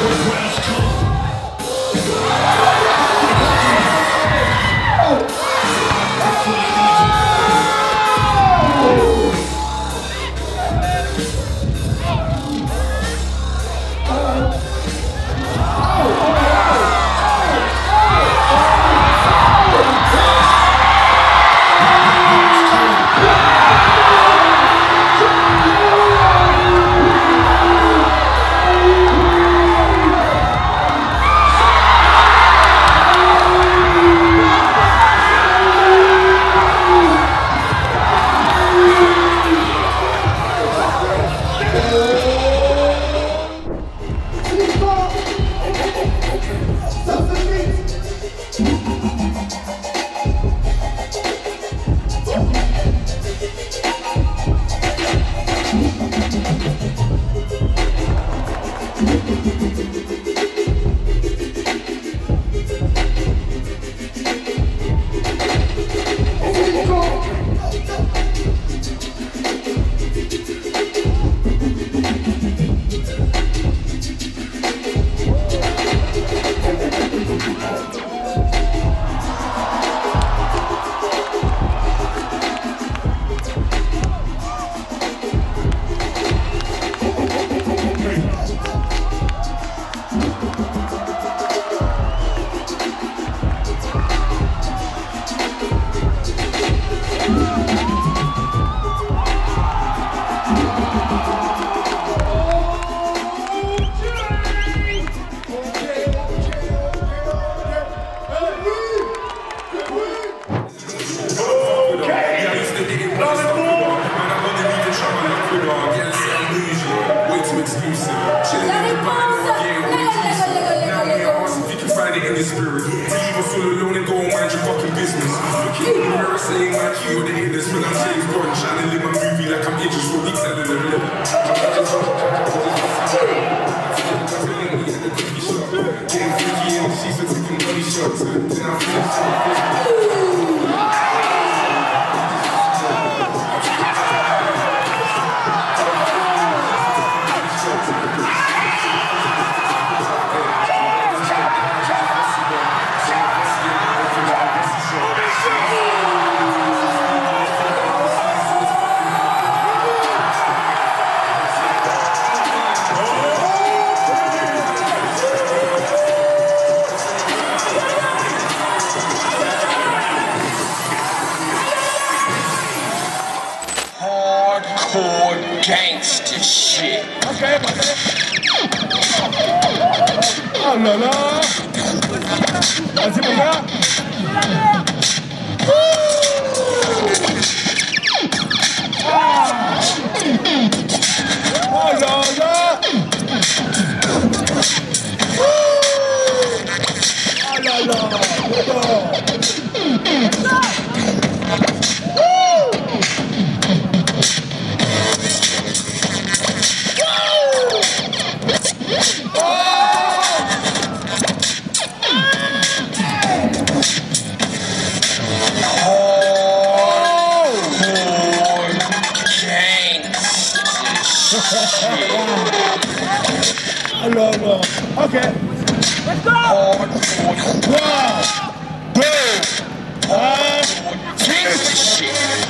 We're Saying my key with the haters when I'm James Bond Trying to live my movie like I'm Idris we telling them live Getting freaky in the sheets and taking money shots Then I'm Hardcore gangster shit. Okay, Oh là là Vas-y mon. Oh là là shit. Oh là là Ok Hardcore One Deux Un gangster